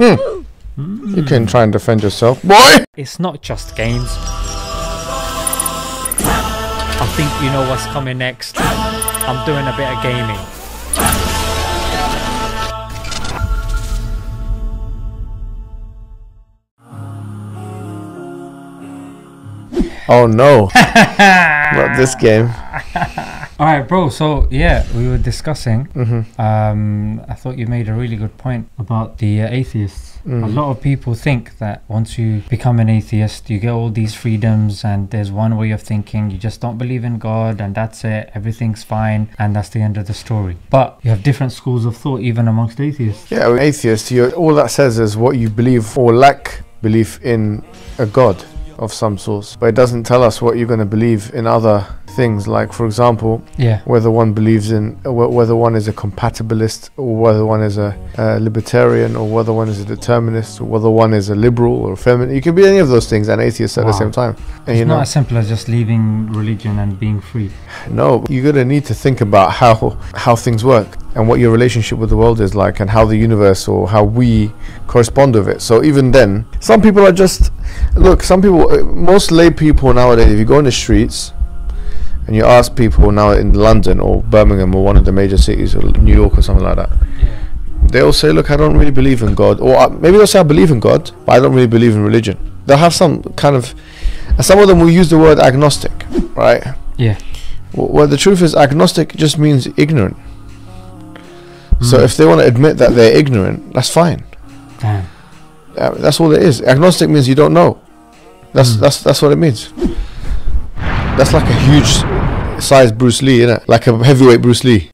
Hmm. You can try and defend yourself, boy. It's not just games. I think you know what's coming next. I'm doing a bit of gaming. Oh no, not this game. All right, bro. So yeah, we were discussing. Mm-hmm. Um, I thought you made a really good point about the uh, atheists. A Mhm. lot of people think that once you become an atheist, you get all these freedoms, and there's one way of thinking. You just don't believe in God, and that's it. Everything's fine, and that's the end of the story. But you have different schools of thought even amongst atheists. Yeah, with atheist, you all that says is what you believe or lack belief in a god of some sort. But it doesn't tell us what you're going to believe in other things. Like, for example, Yeah. whether one believes in wh- whether one is a compatibilist or whether one is a, a libertarian or whether one is a determinist or whether one is a liberal or a feminist. You can be any of those things and atheist at the same time. And It's you not know, as simple as just leaving religion and being free. no, you're gonna need to think about how how things work and what your relationship with the world is like and how the universe or how we correspond with it. So even then, some people are just look. Some people, uh, most lay people nowadays, if you go in the streets and you ask people now in London or Birmingham or one of the major cities or New York or something like that, they'll say, "Look, I don't really believe in God," or uh, maybe they'll say, "I believe in God, but I don't really believe in religion." They'll have some kind of, and some of them will use the word agnostic, right? Yeah. Well, well, the truth is, agnostic just means ignorant. So Mm. if they want to admit that they're ignorant, that's fine. Damn. Uh, that's all it is. Agnostic means you don't know. That's Mm. that's that's what it means. That's like a huge size Bruce Lee, innit? Like a heavyweight Bruce Lee.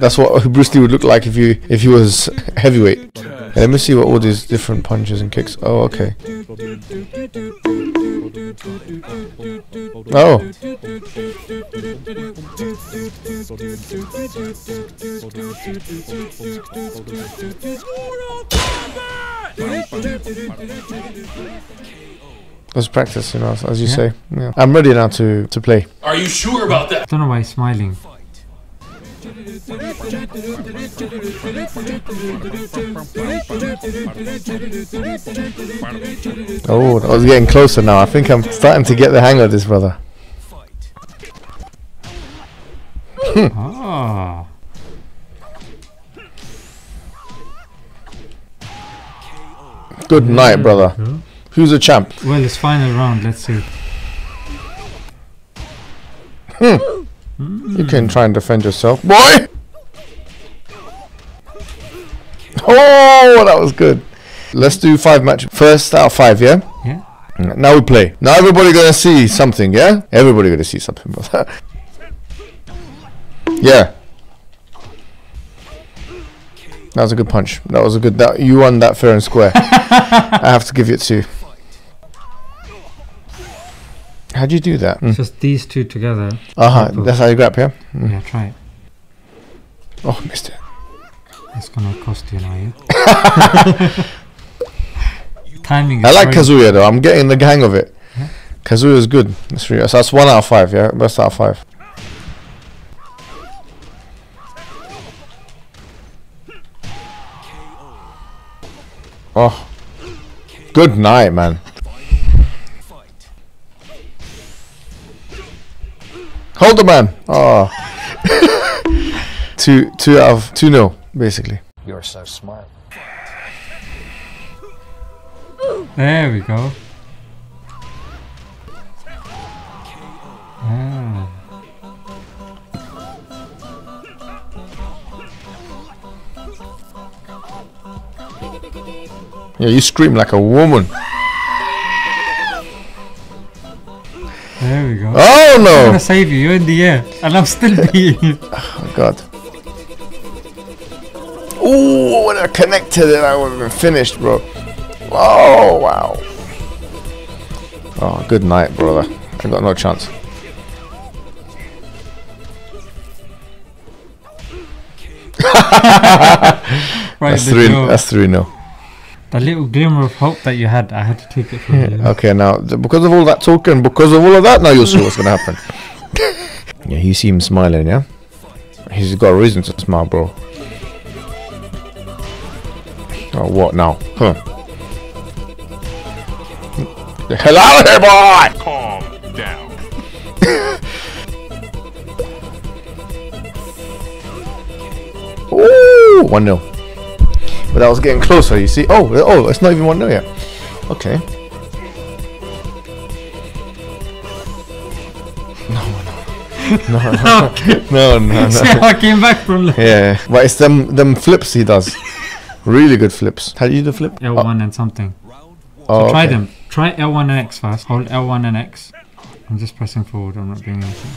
That's what Bruce Lee would look like if you if he was heavyweight. Let me see what all these different punches and kicks. Oh, okay. Oh. Let's practice, you know, as you Yeah. say. Yeah. I'm ready now to, to play. Are you sure about that? I don't know why he's smiling. Oh, I was getting closer now. I think I'm starting to get the hang of this, brother. Ah. Good night, brother. Who's the champ? Well, it's final round. Let's see. Hmm. Hmm. You can try and defend yourself, boy. Oh, that was good. Let's do five match. First out of five, yeah. Yeah. Mm, now we play. Now everybody gonna see something, yeah? Everybody gonna see something, brother. yeah. That was a good punch. That was a good. That you won that fair and square. I have to give it to you. How do you do that? It's just these two together. Uh huh. That's how you grab, yeah. Mm. Yeah, try it. Oh, missed it. It's gonna cost you now, yeah. Timing. I like Kazuya though. I'm getting the hang of it. Yeah. Kazuya is good. That's really, so that's one out of five. Yeah, best out of five. Oh, good night, man. Hold the man. Oh, two two out of two nil basically. You're so smart. There we go. Yeah, you scream like a woman. There we go. Oh no! I'm gonna save you. You're in the air, and I'm still beating you. Oh god. Ooh, when I connected it, I would have been finished, bro. Oh wow. Oh, good night, brother. I got no chance. Right, That's three. That's three. No. The little glimmer of hope that you had, I had to take it from you. Okay, now because of all that talking, because of all of that, now you'll see what's gonna happen. Yeah, you see him smiling, yeah? He's got a reason to smile, bro. Oh, what now? Huh. The hell out of here, boy! Calm down. Ooh, 1 0. But that was getting closer, you see? Oh, oh, it's not even 1 0 yet. Okay. No, no. No, no, no, no, See no. how I came back from the Yeah, but it's them them flips he does. Really good flips. How do you do the flip? L1 and something. Oh, So try okay. them. Try L1 and X first. Hold L1 and X. I'm just pressing forward. I'm not doing anything.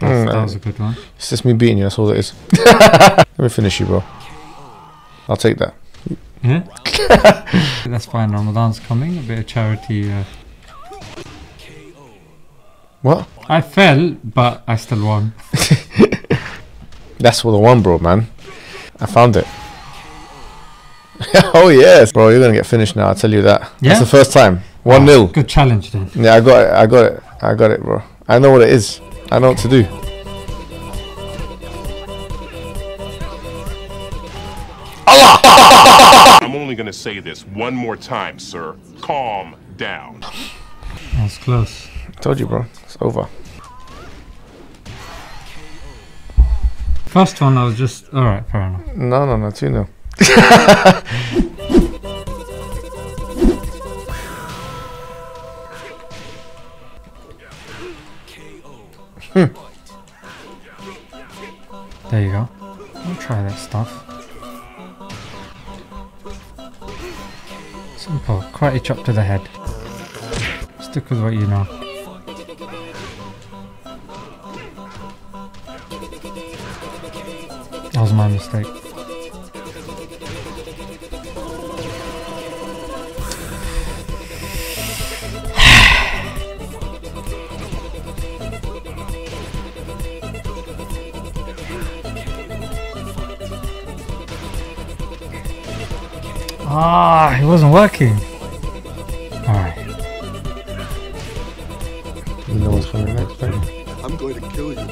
That's, Mm, that was a good one. It's just me beating you. That's all it is. Let me finish you, bro. I'll take that. Yeah. That's fine. Ramadan's coming. A bit of charity. Uh, What? I fell, but I still won. That's what the one, bro, man. I found it. oh yes, bro. You're gonna get finished now. I'll tell you that. Yeah? That's the first time. One 0 Good challenge then. Yeah, I got it. I got it. I got it, bro. I know what it is. I know what to do. I'm only gonna say this one more time, sir. Calm down. That was close. Told you, bro. It's over. First one, I was just all right. Fair enough. No, no, no. Two 0 hmm. There you go. I'll try that stuff. Simple. a chop to the head. Stick with what you know. That was my mistake. Ah, it wasn't working. Alright. You know what's coming next, don't? I'm going to kill you.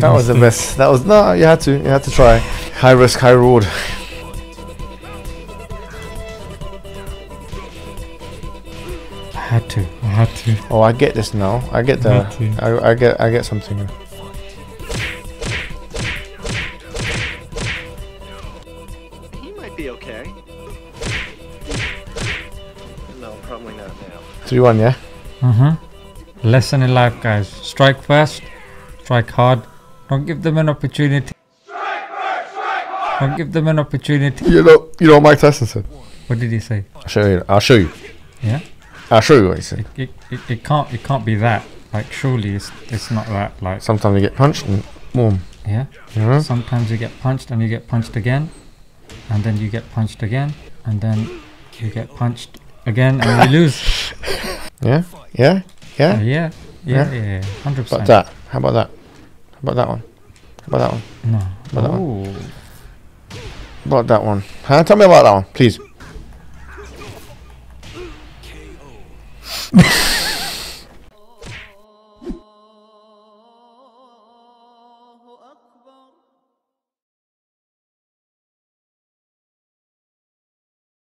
That was the best. That was no. You had to. You had to try. High risk, high reward. I had to. I had to. Oh, I get this now. I get the. Had. I, I get. I get something. Okay. No, probably not now. Three one. Yeah. Mm-hmm. Lesson in life, guys. Strike first. Strike hard. Don't give them an opportunity. Don't give them an opportunity. You know. You know what Mike Tyson said. What did he say? I'll show you. I'll show you. Yeah. I'll show you what he said. It, it, it, it can't it can't be that. Like surely it's it's not that. Like Sometimes you get punched and boom. yeah. You know. Sometimes you get punched and you get punched again, and then you get punched again, and then you get punched again and you lose. Yeah. Yeah. Uh, Yeah. yeah. Yeah. Yeah. Hundred How about percent. that? How about that? How about that one? How about that one? No. about that one? How about that one? Huh? Tell me about that one, please.